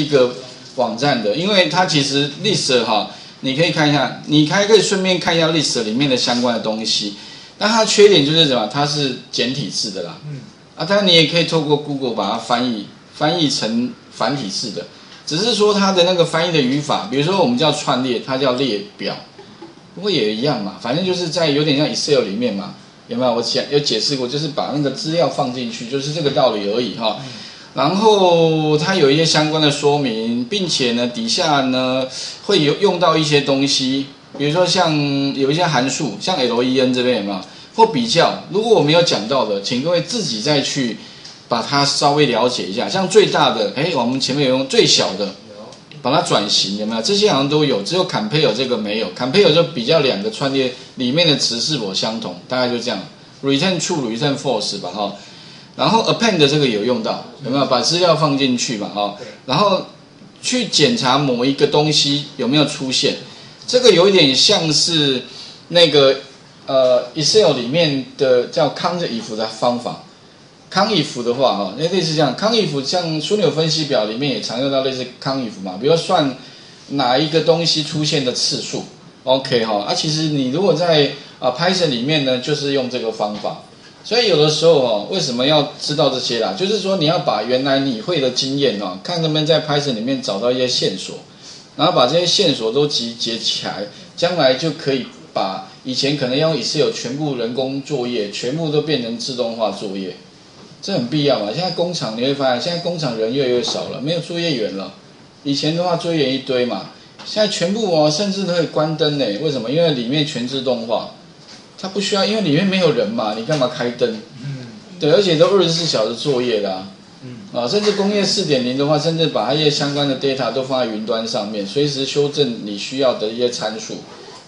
一个网站的，因为它其实 list 哈，你可以看一下，你还可以顺便看一下 list 里面的相关的东西。那它缺点就是什么？它是简体字的啦。嗯。啊，当然你也可以透过 Google 把它翻译翻译成繁体字的，只是说它的那个翻译的语法，比如说我们叫串列，它叫列表，不过也一样嘛，反正就是在有点像 Excel 里面嘛，有没有？我讲有解释过，就是把那个资料放进去，就是这个道理而已哈。然后它有一些相关的说明，并且呢底下呢会有用到一些东西，比如说像有一些函数，像 len 这边有没有？或比较，如果我没有讲到的，请各位自己再去把它稍微了解一下。像最大的，哎，我们前面有用最小的，把它转型有没有？这些好像都有，只有 compare 这个没有。compare 就比较两个串列里面的词是否相同，大概就这样。return true，return false 吧，哈。然后 append 这个有用到，有没有？把资料放进去嘛，哦。然后去检查某一个东西有没有出现，这个有一点像是那个。呃，Excel 里面的叫 count if 的方法，count if 的话哈，那类似这样，count if 像枢纽分析表里面也常用到类似 count if 嘛，比如算哪一个东西出现的次数，OK 哈，啊，其实你如果在啊 Python 里面呢，就是用这个方法，所以有的时候哦，为什么要知道这些啦？就是说你要把原来你会的经验哦，看能不能在 Python 里面找到一些线索，然后把这些线索都集结起来，将来就可以把。以前可能要用 Excel 全部人工作业，全部都变成自动化作业，这很必要嘛？现在工厂你会发现，现在工厂人越来越少了，没有作业员了。以前的话作业员一堆嘛，现在全部哦，甚至都可以关灯呢。为什么？因为里面全自动化，它不需要，因为里面没有人嘛，你干嘛开灯？嗯，对，而且都二十四小时作业的。嗯，啊，甚至工业四点零的话，甚至把一些相关的 data 都放在云端上面，随时修正你需要的一些参数。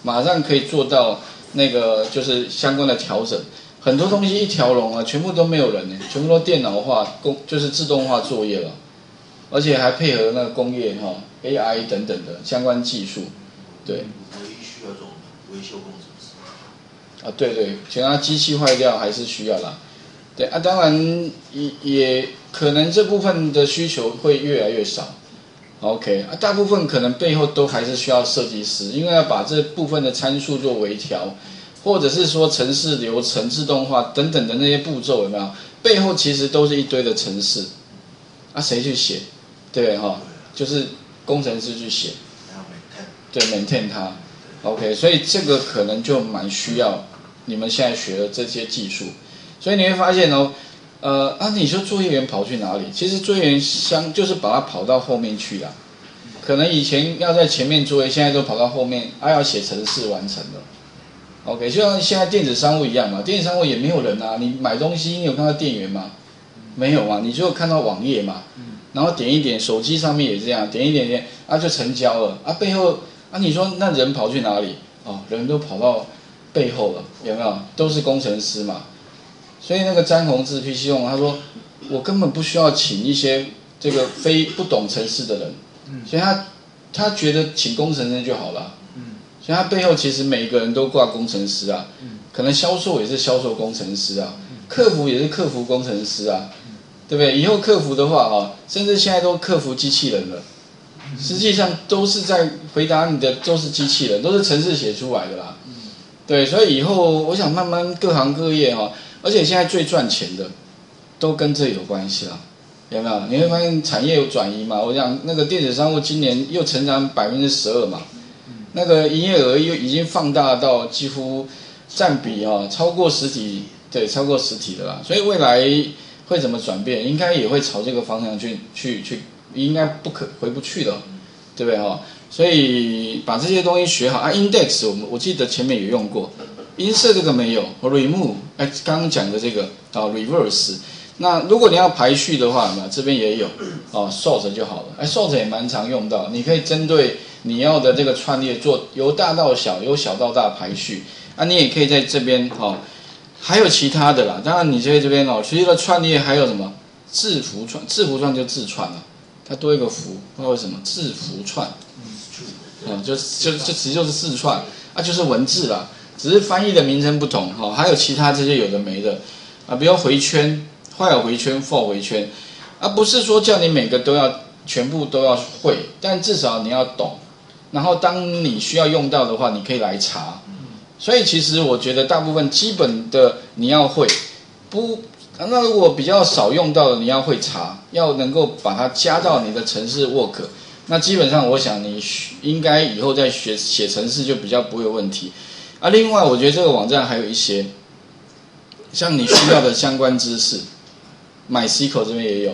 马上可以做到那个就是相关的调整，很多东西一条龙啊，全部都没有人呢，全部都电脑化工就是自动化作业了，而且还配合那个工业哈 AI 等等的相关技术，对。唯一需要这种维修工程师。啊，对对，其他机器坏掉还是需要啦，对啊，当然也也可能这部分的需求会越来越少。OK 啊，大部分可能背后都还是需要设计师，因为要把这部分的参数做微调，或者是说城市流程自动化等等的那些步骤有没有？背后其实都是一堆的城市，啊，谁去写？对哈，就是工程师去写，对，maintain 它。OK，所以这个可能就蛮需要你们现在学的这些技术，所以你会发现哦。呃啊，你说作业员跑去哪里？其实作业员相就是把他跑到后面去了。可能以前要在前面作业，现在都跑到后面，啊要写程式完成了。OK，就像现在电子商务一样嘛，电子商务也没有人啊。你买东西，你有看到店员吗？没有啊，你就看到网页嘛。然后点一点，手机上面也这样，点一点点，啊就成交了。啊背后啊，你说那人跑去哪里？哦，人都跑到背后了，有没有？都是工程师嘛。所以那个詹宏志 PC 用他说，我根本不需要请一些这个非不懂程式的人，所以他他觉得请工程师就好了，所以他背后其实每个人都挂工程师啊，可能销售也是销售工程师啊，客服也是客服工程师啊，对不对？以后客服的话啊，甚至现在都客服机器人了，实际上都是在回答你的都是机器人，都是程式写出来的啦，对，所以以后我想慢慢各行各业哈。而且现在最赚钱的，都跟这有关系了，有没有？你会发现产业有转移嘛？我想那个电子商务今年又成长百分之十二嘛，那个营业额又已经放大到几乎占比啊超过实体，对，超过实体的啦。所以未来会怎么转变？应该也会朝这个方向去去去，应该不可回不去的，对不对？哈？所以把这些东西学好。啊，index 我们我记得前面有用过。音色这个没有，remove，哎，刚刚讲的这个啊，reverse，那如果你要排序的话，那这边也有，哦，sort 就好了，哎，sort 也蛮常用到，你可以针对你要的这个串列做由大到小，由小到大排序，啊，你也可以在这边，哦，还有其他的啦，当然你在这边哦，除了串列还有什么？字符串，字符串就字串了，它多一个符，不知道为什么字符串，嗯，就就就其实就是字串，啊，就是文字啦。只是翻译的名称不同哈，还有其他这些有的没的啊，比如回圈、坏回圈、for 回圈，啊不是说叫你每个都要全部都要会，但至少你要懂。然后当你需要用到的话，你可以来查。所以其实我觉得大部分基本的你要会，不，那如果比较少用到的，你要会查，要能够把它加到你的城市 work。那基本上我想你应该以后再学写程式就比较不会有问题。啊，另外我觉得这个网站还有一些，像你需要的相关知识，MySQL 这边也有，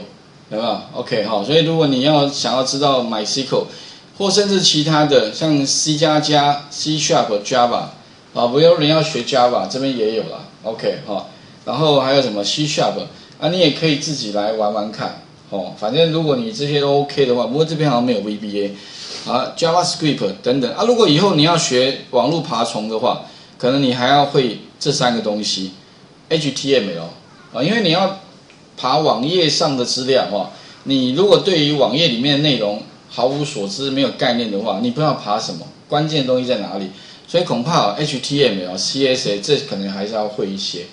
有没有？OK 好，所以如果你要想要知道 MySQL，或甚至其他的像 C 加加、C Sharp、Java，啊，不要人要学 Java，这边也有了，OK 哈。然后还有什么 C Sharp，啊，你也可以自己来玩玩看，哦，反正如果你这些都 OK 的话，不过这边好像没有 VBA。啊，JavaScript 等等啊，如果以后你要学网络爬虫的话，可能你还要会这三个东西，HTML 啊，因为你要爬网页上的资料哈，你如果对于网页里面的内容毫无所知、没有概念的话，你不知道爬什么，关键东西在哪里，所以恐怕 HTML、CSS 这可能还是要会一些。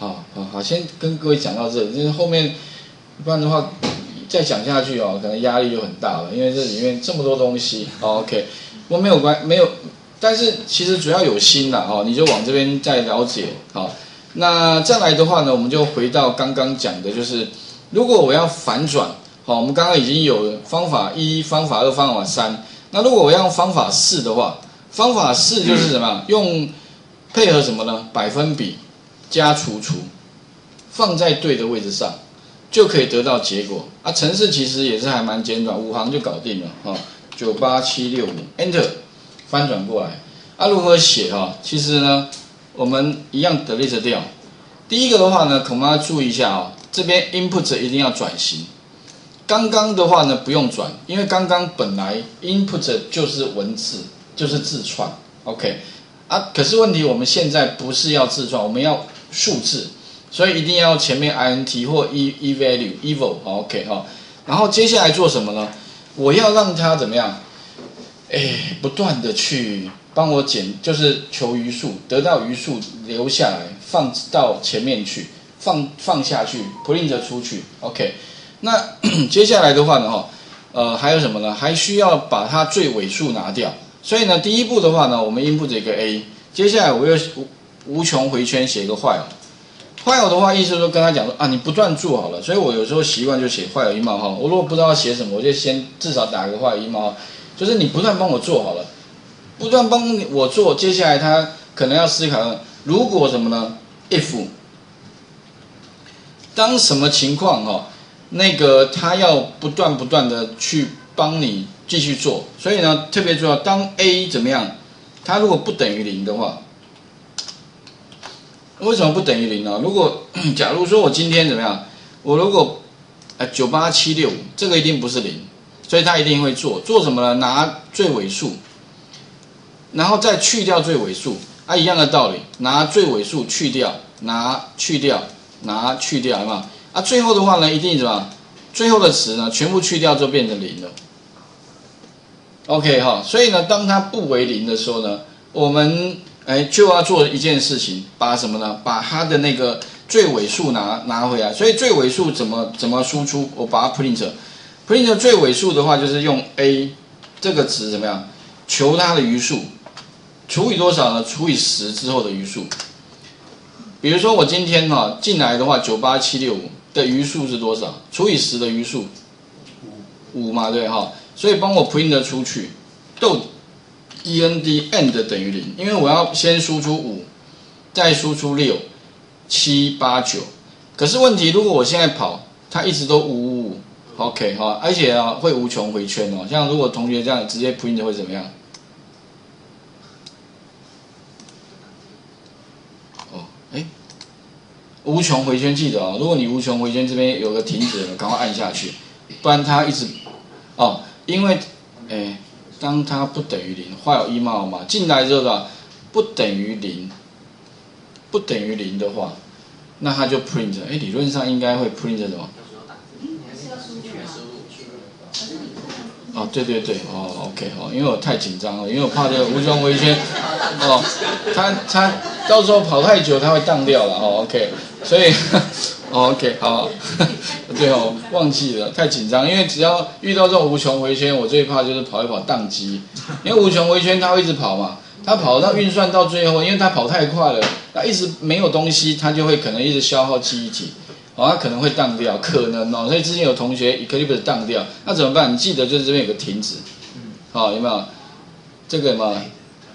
好好好，先跟各位讲到这，就是后面不然的话。再讲下去哦，可能压力就很大了，因为这里面这么多东西。OK，我没有关没有，但是其实主要有心的哦，你就往这边再了解。好，那再来的话呢，我们就回到刚刚讲的，就是如果我要反转，好，我们刚刚已经有方法一、方法二、方法三。那如果我要用方法四的话，方法四就是什么？用配合什么呢？百分比加除除，放在对的位置上。就可以得到结果啊！程式其实也是还蛮简短，五行就搞定了哈。九八七六五，Enter，翻转过来啊！如何写哈？其实呢，我们一样 delete 掉。第一个的话呢，恐怕要注意一下啊，这边 input 一定要转型。刚刚的话呢，不用转，因为刚刚本来 input 就是文字，就是自创，OK 啊。可是问题我们现在不是要自创，我们要数字。所以一定要前面 int 或 e e value evil OK 哈，然后接下来做什么呢？我要让它怎么样？哎，不断的去帮我减，就是求余数，得到余数留下来，放到前面去，放放下去，print 出去 OK。那 接下来的话呢哈，呃还有什么呢？还需要把它最尾数拿掉。所以呢，第一步的话呢，我们 input 一个 a，接下来我又无穷回圈写一个坏哦。坏有的话，意思说跟他讲说啊，你不断做好了，所以我有时候习惯就写坏有一冒号。我如果不知道写什么，我就先至少打个坏有一冒号，就是你不断帮我做好了，不断帮我做，接下来他可能要思考，如果什么呢？if 当什么情况哈，那个他要不断不断的去帮你继续做，所以呢特别重要，当 a 怎么样，它如果不等于零的话。为什么不等于零呢？如果 假如说我今天怎么样，我如果呃九八七六五，这个一定不是零，所以它一定会做做什么呢？拿最尾数，然后再去掉最尾数，啊一样的道理，拿最尾数去掉，拿去掉，拿去掉，好不好？啊最后的话呢，一定什么？最后的词呢，全部去掉就变成零了。OK 哈，所以呢，当它不为零的时候呢，我们。哎，就要做一件事情，把什么呢？把它的那个最尾数拿拿回来。所以最尾数怎么怎么输出？我把它 print，print 最尾数的话，就是用 a 这个值怎么样？求它的余数，除以多少呢？除以十之后的余数。比如说我今天哈进来的话，九八七六五的余数是多少？除以十的余数，五五嘛，对哈。所以帮我 print 出去，逗。E n d end 等于零，因为我要先输出五，再输出六、七、八、九。可是问题，如果我现在跑，它一直都五五五，OK 哈，而且啊会无穷回圈哦。像如果同学这样直接 print 会怎么样？哦，哎，无穷回圈记得哦，如果你无穷回圈这边有个停止，赶快按下去，不然它一直哦，因为哎。当它不等于零，画有一冒嘛，进来之后的不等于零，不等于零的话，那它就 print。哎，理论上应该会 print 什么？哦，对对对，哦，OK，哦，因为我太紧张了，因为我怕这个无穷回圈，哦，它它到时候跑太久它会荡掉了，哦，OK，所以 OK，好，对哦，忘记了，太紧张，因为只要遇到这种无穷回圈，我最怕就是跑一跑宕机，因为无穷回圈它会一直跑嘛，它跑到运算到最后，因为它跑太快了，那一直没有东西，它就会可能一直消耗记忆体，哦，它可能会宕掉，可能哦，所以之前有同学 Eclipse 宕掉，那怎么办？你记得就是这边有个停止，好，有没有？这个嘛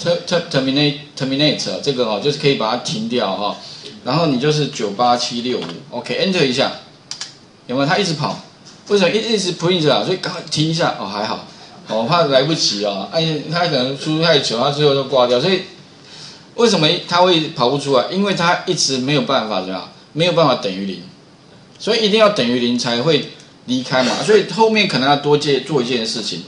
，ter ter terminate terminate 这个哦，就是可以把它停掉哈。然后你就是九八七六五，OK，Enter 一下，有没有？它一直跑，为什么一一直 print 啊？所以赶快停一下哦，还好，我怕来不及啊哦，哎，它可能输入太久，它最后都挂掉。所以为什么它会跑不出来？因为它一直没有办法怎样，没有办法等于零，所以一定要等于零才会离开嘛。所以后面可能要多接做一件事情，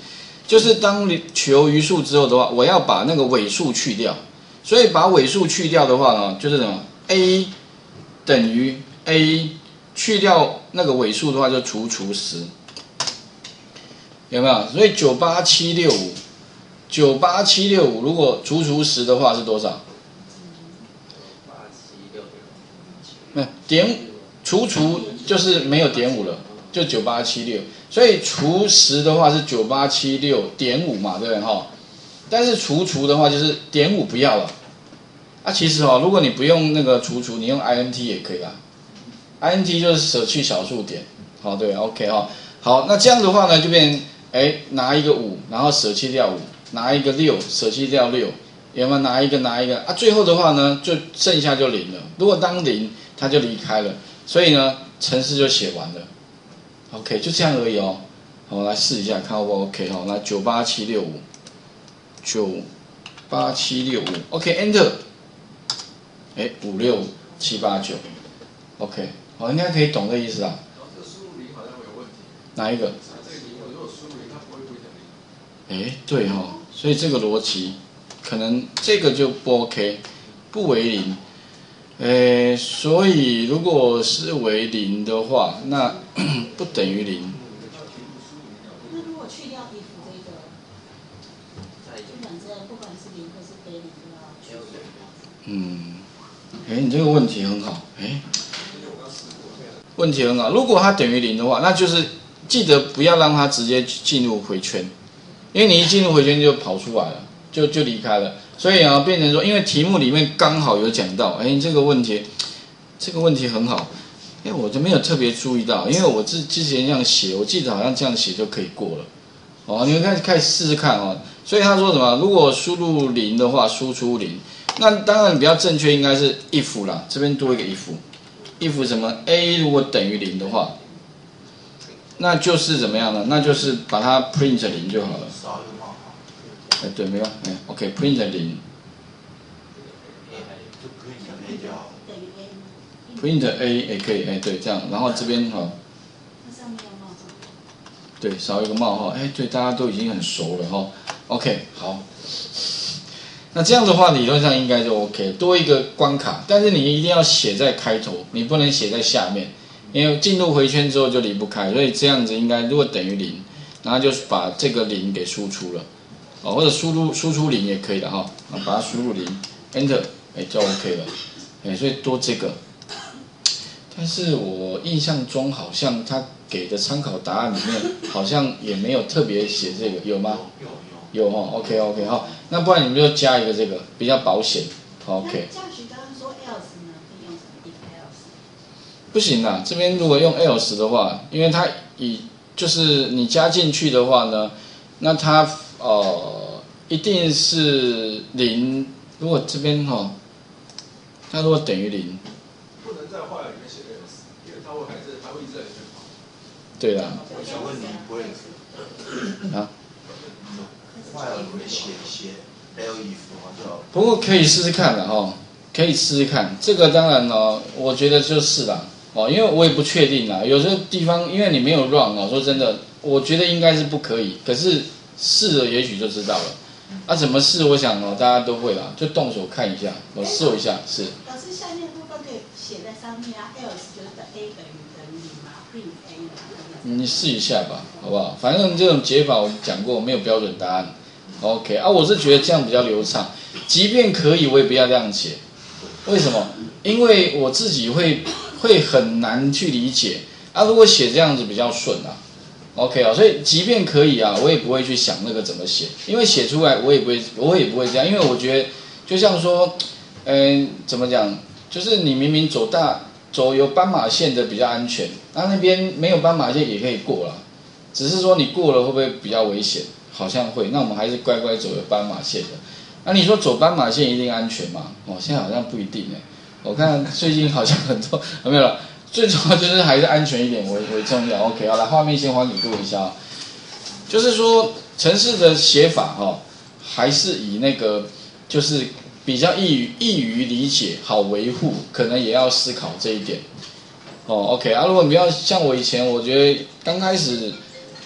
就是当你求余数之后的话，我要把那个尾数去掉。所以把尾数去掉的话呢，就是什么？a 等于 a 去掉那个尾数的话就除除十，有没有？所以九八七六五，九八七六五如果除除十的话是多少？没点除除就是没有点五了，就九八七六。所以除十的话是九八七六点五嘛，对不对哈？但是除除的话就是点五不要了。啊其实哦，如果你不用那个除除，你用 int 也可以啦。int 就是舍去小数点，好对，OK 哈。好，那这样的话呢，就变哎拿一个五，然后舍弃掉五，拿一个六，舍弃掉六，有没有拿一个拿一个啊？最后的话呢，就剩下就零了。如果当零，它就离开了。所以呢，程式就写完了。OK，就这样而已哦。好，来试一下，看 O 不 OK 哈？来九八七六五，九八七六五，OK，Enter。哎，五六七八九，OK，好，应该可以懂这意思啊。哪一个？哎，对哈，所以这个逻辑可能这个就不 OK，不为零。哎，所以如果是为零的话，那 不等于零。那如果去掉这个，就反正不管是零或是非零都要去掉。嗯。哎，你这个问题很好，哎，问题很好。如果它等于零的话，那就是记得不要让它直接进入回圈，因为你一进入回圈就跑出来了，就就离开了。所以啊，变成说，因为题目里面刚好有讲到，哎，这个问题，这个问题很好，哎，我就没有特别注意到，因为我之之前这样写，我记得好像这样写就可以过了。哦，你们可以开始试试看哦。所以他说什么？如果输入零的话，输出零。那当然比较正确应该是 if 啦，这边多一个 if，if 什么 a 如果等于零的话，那就是怎么样呢？那就是把它 print 零就好了。哎，对，没有，哎，OK，print 零。print a 也可以，哎，对，这样，然后这边哈。对，少一个冒号，哎，对，大家都已经很熟了哈。OK，好。那这样的话，理论上应该就 OK，多一个关卡，但是你一定要写在开头，你不能写在下面，因为进入回圈之后就离不开，所以这样子应该如果等于零，然后就是把这个零给输出了，哦，或者输入输出零也可以的哈，那，把它输入零，Enter，哎，就 OK 了，哎，所以多这个，但是我印象中好像他给的参考答案里面好像也没有特别写这个，有吗？有有有哈，OK OK 哈，那不然你们就加一个这个比较保险，OK。教学刚刚说 else 呢，可以用什么 else？不行啦，这边如果用 else 的话，因为它以就是你加进去的话呢，那它呃一定是零。如果这边哈，它如果等于零，不能在话里面写 else，因为它会还是还会一直在里面跑。对啦。我想问你，不会啊？写写 L E F 不过可以试试看的哈，可以试试看。这个当然呢，我觉得就是啦，哦，因为我也不确定啦。有些地方因为你没有 run 哦，说真的，我觉得应该是不可以。可是试了也许就知道了。啊，怎么试？我想哦，大家都会啦，就动手看一下，我试一下是。老师下面部分可以写在上面啊，else 就是 A 等于等于零嘛，print A 你试一下吧，好不好？反正这种解法我讲过，没有标准答案。OK 啊，我是觉得这样比较流畅。即便可以，我也不要这样写。为什么？因为我自己会会很难去理解。啊，如果写这样子比较顺啊，OK 啊，所以即便可以啊，我也不会去想那个怎么写，因为写出来我也不会，我也不会这样，因为我觉得就像说，嗯，怎么讲，就是你明明走大走有斑马线的比较安全，那那边没有斑马线也可以过了，只是说你过了会不会比较危险？好像会，那我们还是乖乖走有斑马线的。那你说走斑马线一定安全吗？哦，现在好像不一定哎。我看最近好像很多 没有了，最重要就是还是安全一点为为重要。OK，好，来画面先还给各位一下。就是说城市的写法哈，还是以那个就是比较易于易于理解、好维护，可能也要思考这一点。哦，OK 啊，如果你要像我以前，我觉得刚开始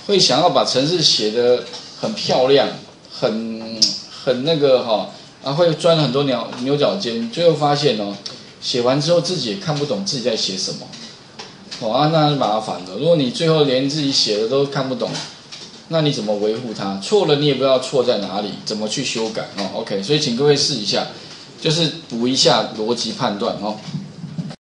会想要把城市写得。很漂亮，很很那个哈，啊会钻很多牛牛角尖，最后发现哦，写完之后自己也看不懂自己在写什么，哦啊那就麻烦了。如果你最后连自己写的都看不懂，那你怎么维护它？错了你也不知道错在哪里，怎么去修改哦？OK，所以请各位试一下，就是补一下逻辑判断哦。